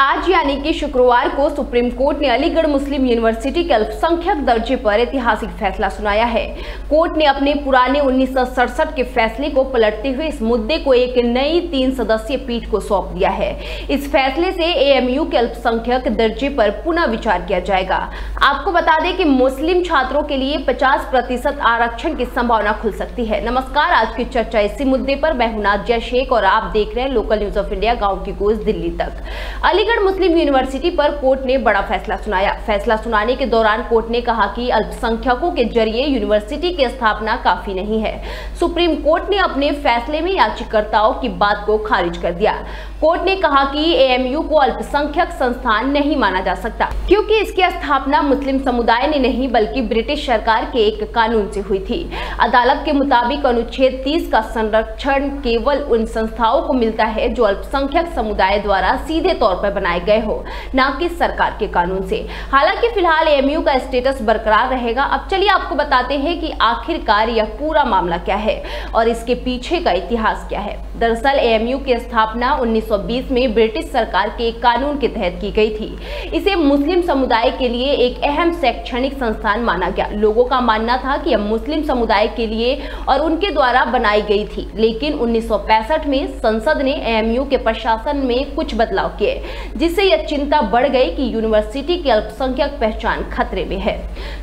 आज यानी कि शुक्रवार को सुप्रीम कोर्ट ने अलीगढ़ मुस्लिम यूनिवर्सिटी के अल्पसंख्यक दर्जे पर ऐतिहासिक फैसला सुनाया है। कोर्ट ने अपने पुराने उन्नीस सौ सड़सठ के फैसले को पलटते हुए इस मुद्दे को एक नई तीन सदस्यीय पीठ को सौंप दिया है। इस फैसले से एएमयू के अल्पसंख्यक दर्जे पर पुनः विचार किया जाएगा। आपको बता दें कि मुस्लिम छात्रों के लिए 50 प्रतिशत आरक्षण की संभावना खुल सकती है। नमस्कार, आज की चर्चा इसी मुद्दे पर। मैं हूँ नाजिया शेख और आप देख रहे हैं लोकल न्यूज़ ऑफ़ इंडिया, गाँव की गोज, दिल्ली तक। अलीगढ़ अलीगढ़ मुस्लिम यूनिवर्सिटी पर कोर्ट ने बड़ा फैसला सुनाया। फैसला सुनाने के दौरान कोर्ट ने कहा कि अल्पसंख्यकों के ज़रिए यूनिवर्सिटी की स्थापना काफ़ी नहीं है। सुप्रीम कोर्ट ने अपने फैसले में याचिकाकर्ताओं की बात को खारिज कर दिया। कोर्ट ने कहा कि एएमयू को अल्पसंख्यक संस्थान नहीं माना जा सकता, क्योंकि इसकी स्थापना मुस्लिम समुदाय ने नहीं, बल्कि ब्रिटिश सरकार के एक कानून से हुई थी। अदालत के मुताबिक अनुच्छेद 30 का संरक्षण केवल उन संस्थाओं को मिलता है जो अल्पसंख्यक समुदाय द्वारा सीधे तौर पर बनाए गए हो, न कि सरकार के कानून से। हालाँकि फ़िलहाल एएमयू का स्टेटस बरकरार रहेगा। अब चलिए आपको बताते हैं कि आखिरकार यह पूरा मामला क्या है और इसके पीछे का इतिहास क्या है। दरअसल एएमयू की स्थापना 1920 में ब्रिटिश सरकार के एक कानून के तहत की गई थी। इसे मुस्लिम समुदाय के लिए एक अहम शैक्षणिक संस्थान माना गया। लोगों का मानना था कि यह मुस्लिम समुदाय के लिए और उनके द्वारा बनाई गई थी। लेकिन 1965 में संसद ने एएमयू के प्रशासन में कुछ बदलाव किए। जिससे यह चिंता बढ़ गई कि यूनिवर्सिटी की अल्पसंख्यक पहचान खतरे में है।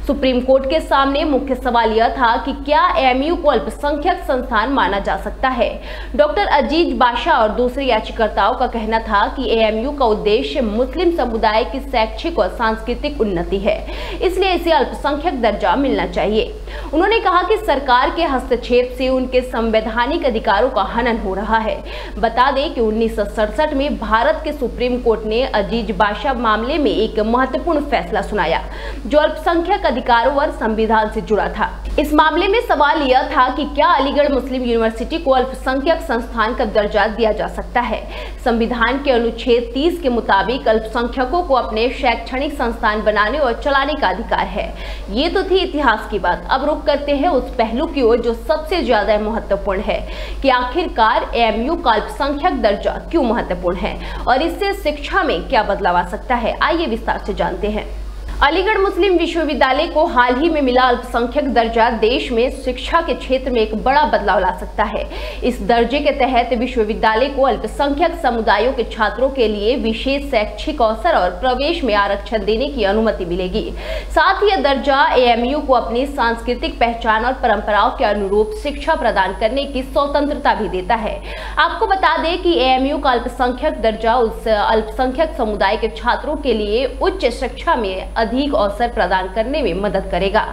सुप्रीम कोर्ट के सामने मुख्य सवाल यह था कि क्या एएमयू को अल्पसंख्यक संस्थान माना जा सकता है? डॉक्टर अज़ीज़ बादशाह और दूसरे याचिकाकर्ताओं का कहना था कि एएमयू का उद्देश्य मुस्लिम समुदाय की शैक्षिक और सांस्कृतिक उन्नति है। इसलिए इसे अल्पसंख्यक दर्जा मिलना चाहिए। उन्होंने कहा कि सरकार के हस्तक्षेप से उनके संवैधानिक अधिकारों का हनन हो रहा है। बता दें कि उन्नीस सौ सड़सठ में भारत के सुप्रीम कोर्ट ने अज़ीज़ बादशाह मामले में एक महत्वपूर्ण फैसला सुनाया, जो अल्पसंख्यक अधिकारों और संविधान से जुड़ा था। इस मामले में सवाल यह था कि क्या अलीगढ़ मुस्लिम यूनिवर्सिटी को अल्पसंख्यक संस्थान का दर्जा दिया जा सकता है? संविधान के अनुच्छेद 30 के मुताबिक अल्पसंख्यकों को अपने शैक्षणिक संस्थान बनाने और चलाने का अधिकार है। ये तो थी इतिहास की बात। अब रुक करते हैं उस पहलू की ओर, जो सबसे ज़्यादा महत्वपूर्ण है कि आखिरकार एएमयू का अल्पसंख्यक दर्जा क्यों महत्वपूर्ण है? और इससे शिक्षा में क्या बदलाव आ सकता है? आइए विस्तार से जानते हैं। अलीगढ़ मुस्लिम विश्वविद्यालय को हाल ही में मिला अल्पसंख्यक दर्जा। देश में शिक्षा के क्षेत्र में एक बड़ा बदलाव ला सकता है। इस दर्जे के तहत विश्वविद्यालय को अल्पसंख्यक समुदायों के छात्रों के लिए विशेष शैक्षिक अवसर और प्रवेश में आरक्षण देने की अनुमति मिलेगी। साथ ही यह दर्जा एएमयू को अपनी सांस्कृतिक पहचान और परंपराओं के अनुरूप शिक्षा प्रदान करने की स्वतंत्रता भी देता है। आपको बता दें कि एएमयू का अल्पसंख्यक दर्जा उस अल्पसंख्यक समुदाय के छात्रों के लिए उच्च शिक्षा में अधिक अवसर प्रदान करने में मदद करेगा।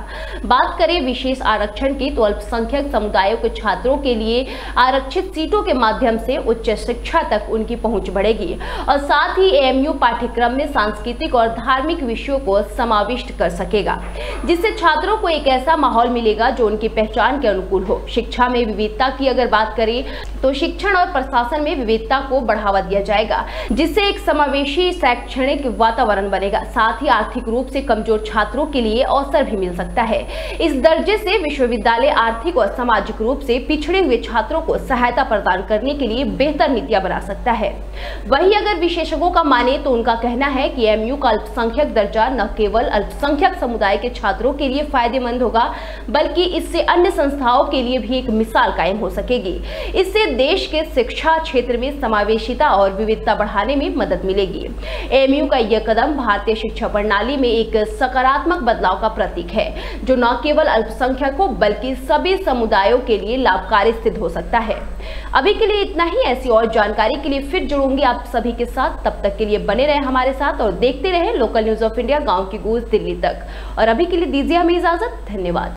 बात करें विशेष आरक्षण की तो अल्पसंख्यक समुदायों के छात्रों के लिए आरक्षित सीटों के माध्यम से उच्च शिक्षा तक उनकी पहुँच बढ़ेगी। और साथ ही एएमयू पाठ्यक्रम में सांस्कृतिक और धार्मिक विषयों को समाविष्ट कर सकेगा, जिससे छात्रों को एक ऐसा माहौल मिलेगा जो उनकी पहचान के अनुकूल हो। शिक्षा में विविधता की अगर बात करें तो शिक्षण और प्रशासन में विविधता को बढ़ावा दिया जाएगा, जिससे एक समावेशी शैक्षणिक वातावरण बनेगा। साथ ही आर्थिक रूप रूप से कमज़ोर छात्रों के लिए अवसर भी मिल सकता है। इस दर्जे से विश्वविद्यालय आर्थिक और सामाजिक रूप से पिछड़े हुए छात्रों को सहायता प्रदान करने के लिए बेहतर नीतियाँ बना सकता है। वही अगर विशेषज्ञों का माने तो उनका कहना है कि एमयू का अल्पसंख्यक दर्जा न केवल अल्पसंख्यक समुदाय के छात्रों के लिए फ़ायदेमंद होगा, बल्कि इससे अन्य संस्थाओं के लिए भी एक मिसाल कायम हो सकेगी। इससे देश के शिक्षा क्षेत्र में समावेशिता और विविधता बढ़ाने में मदद मिलेगी। एमयू का यह कदम भारतीय शिक्षा प्रणाली में एक सकारात्मक बदलाव का प्रतीक है, जो न केवल अल्पसंख्यकों, बल्कि सभी समुदायों के लिए लाभकारी सिद्ध हो सकता है। अभी के लिए इतना ही। ऐसी और जानकारी के लिए फिर जुड़ूँगी आप सभी के साथ। तब तक के लिए बने रहे हमारे साथ और देखते रहे लोकल न्यूज़ ऑफ़ इंडिया गाँव की गूंज दिल्ली तक। और अभी के लिए दीजिए हमें इजाज़त। धन्यवाद।